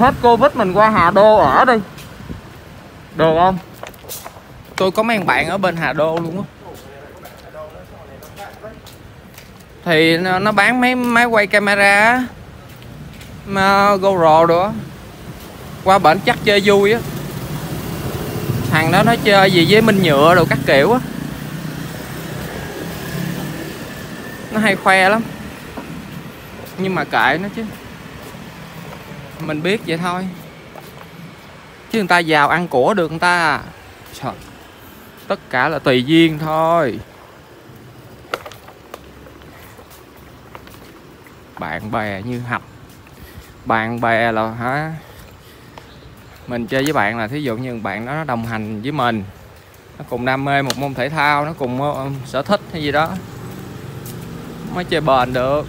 hết covid mình qua Hà Đô ở đi được không? Tôi có mấy bạn ở bên Hà Đô luôn á. Thì nó, nó bán mấy máy quay camera á. Mà GoPro nữa qua bển chắc chơi vui á. Thằng đó nó chơi gì với minh nhựa đồ các kiểu á. Nó hay khoe lắm. Nhưng mà kệ nó chứ mình biết vậy thôi chứ người ta giàu ăn của được người ta. À. Trời. tất cả là tùy duyên thôi bạn bè như hạch bạn bè là hả mình chơi với bạn là thí dụ như bạn đó nó đồng hành với mình, nó cùng đam mê một môn thể thao, nó cùng ờ, sở thích hay gì đó, mới chơi bền được